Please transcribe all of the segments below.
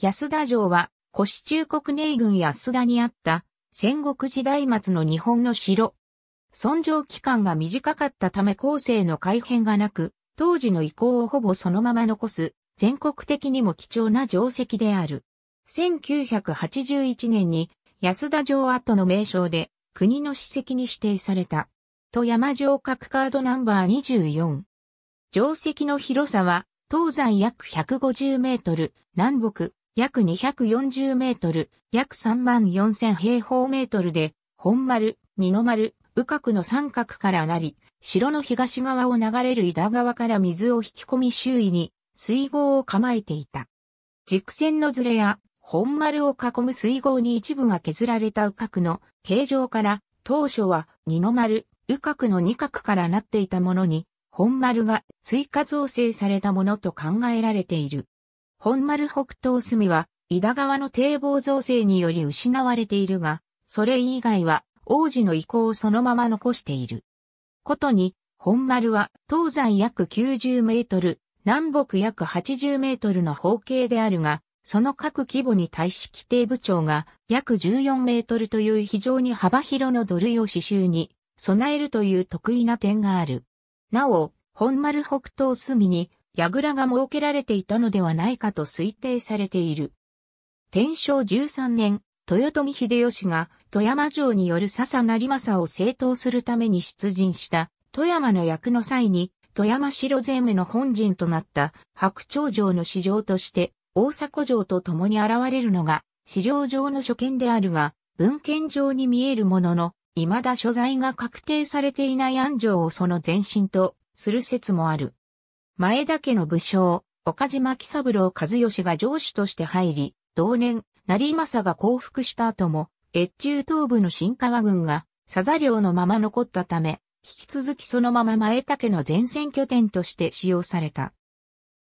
安田城は古市中国寧軍安田にあった戦国時代末の日本の城。尊上期間が短かったため後世の改変がなく、当時の遺構をほぼそのまま残す全国的にも貴重な城跡である。1981年に安田城跡の名称で国の史跡に指定された。富山城郭カードナンバー24。城跡の広さは東西約150メートル、南北約240メートル、約3万4000平方メートルで、本丸、二の丸、宇角の三角からなり、城の東側を流れる井田川から水を引き込み周囲に水郷を構えていた。軸線のずれや本丸を囲む水郷に一部が削られた宇角の形状から当初は二の丸、宇角の二角からなっていたものに本丸が追加造成されたものと考えられている。本丸北東隅は、井田川の堤防造成により失われているが、それ以外は、王子の意向をそのまま残している。ことに、本丸は、東西約90メートル、南北約80メートルの方形であるが、その各規模に対し規定部長が約14メートルという非常に幅広の土塁を刺繍に備えるという得意な点がある。なお、本丸北東隅に櫓が設けられていたのではないかと推定されている。天正13年、豊臣秀吉が富山城による笹成政を正当するために出陣した富山の役の際に富山城税務の本陣となった白鳥城の市場として大迫城と共に現れるのが資料上の所見であるが文献上に見えるものの未だ所在が確定されていない安城をその前身とする説もある。前田家の武将、岡島喜三郎和義が城主として入り、同年、成政が降伏した後も、越中東部の新川軍が、佐座領のまま残ったため、引き続きそのまま前田家の前線拠点として使用された。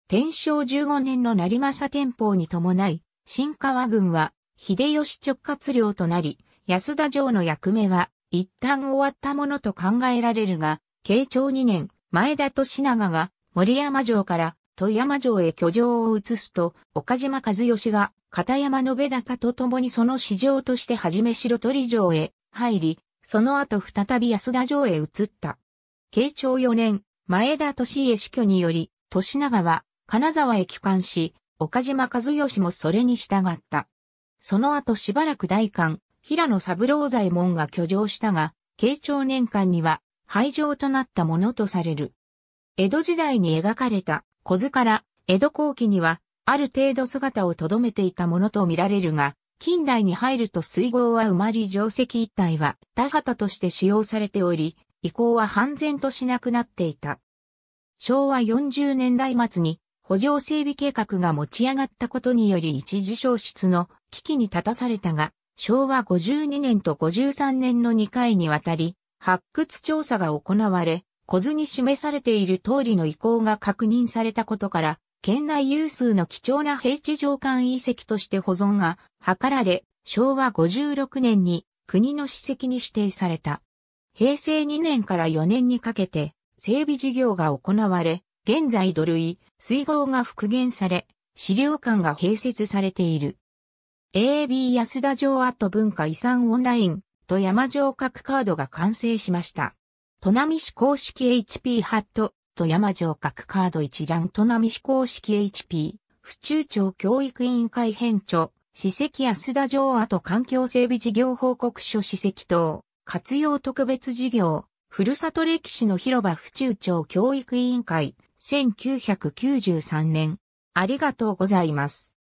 天正15年の成政天保に伴い、新川軍は、秀吉直轄領となり、安田城の役目は、一旦終わったものと考えられるが、慶長2年、前田と品川が森山城から富山城へ居城を移すと、岡島和義が片山延高と共にその市場としてはじめ白鳥城へ入り、その後再び安田城へ移った。慶長4年、前田利家死去により、年長は金沢へ帰還し、岡島和義もそれに従った。その後しばらく大官、平野三郎左衛門が居城したが、慶長年間には廃城となったものとされる。江戸時代に描かれた小津から江戸後期にはある程度姿を留めていたものと見られるが、近代に入ると水郷は埋まり定石一帯は田畑として使用されており、遺構は半然としなくなっていた。昭和40年代末に補助整備計画が持ち上がったことにより一時消失の危機に立たされたが、昭和52年と53年の2回にわたり発掘調査が行われ、小図に示されている通りの遺構が確認されたことから、県内有数の貴重な平地上官遺跡として保存が図られ、昭和56年に国の史跡に指定された。平成2年から4年にかけて整備事業が行われ、現在土塁、水郷が復元され、資料館が併設されている。AB 安田城跡文化遺産オンラインと山城郭カードが完成しました。砺波市公式 HP ハット、富山城各カード一覧。砺波市公式 HP、府中町教育委員会編著、史跡安田城跡環境整備事業報告書史跡等、活用特別事業、ふるさと歴史の広場。府中町教育委員会、1993年。ありがとうございます。